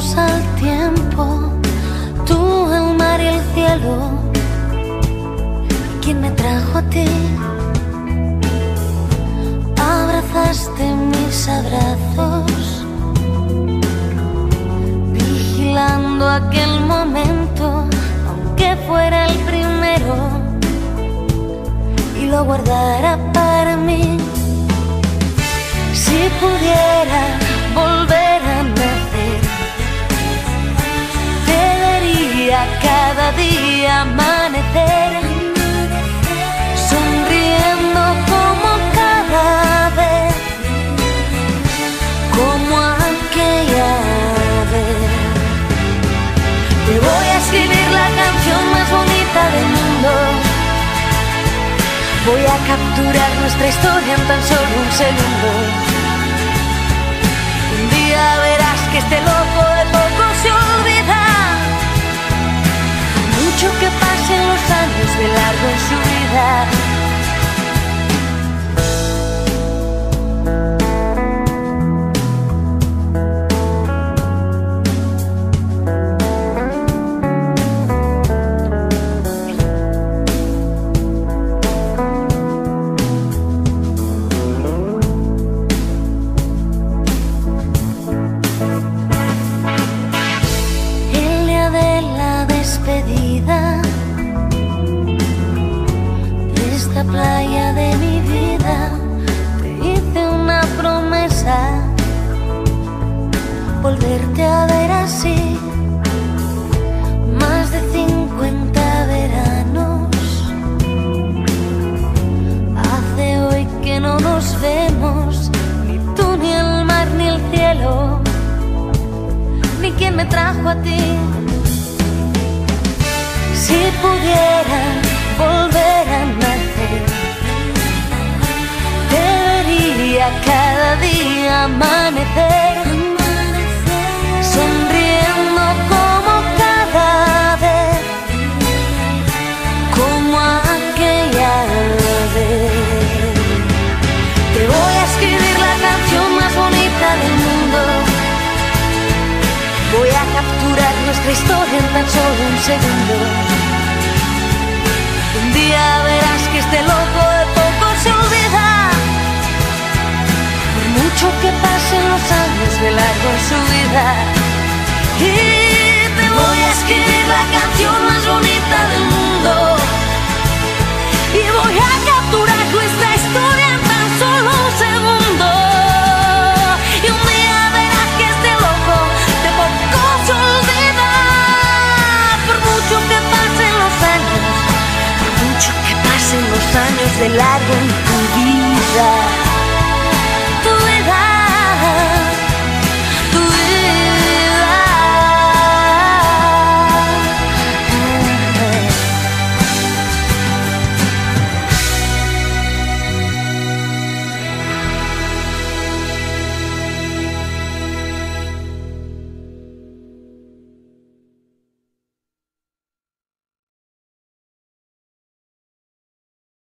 pausa al tiempo, tú, el mar y el cielo, quien me trajo a ti, abrazaste mis abrazos, vigilando aquel momento. Voy a capturar nuestra historia en tan solo un segundo. Un día verás que este loco playa de mi vida, te hice una promesa, volverte a ver así, más de 50 veranos. Hace hoy que no nos vemos, ni tú, ni el mar, ni el cielo ni quien me trajo a ti. Si pudiera amanecer, sonriendo como cada vez, como aquella vez. Te voy a escribir la canción más bonita del mundo. Voy a capturar nuestra historia en tan solo un segundo. que pasen los años de largo en su vida. Y te voy a escribir la canción más bonita del mundo. Y voy a capturar nuestra historia en tan solo un segundo. Y un día verás que este loco te poco se olvida. Por mucho que pasen los años, por mucho que pasen los años de largo en tu vida.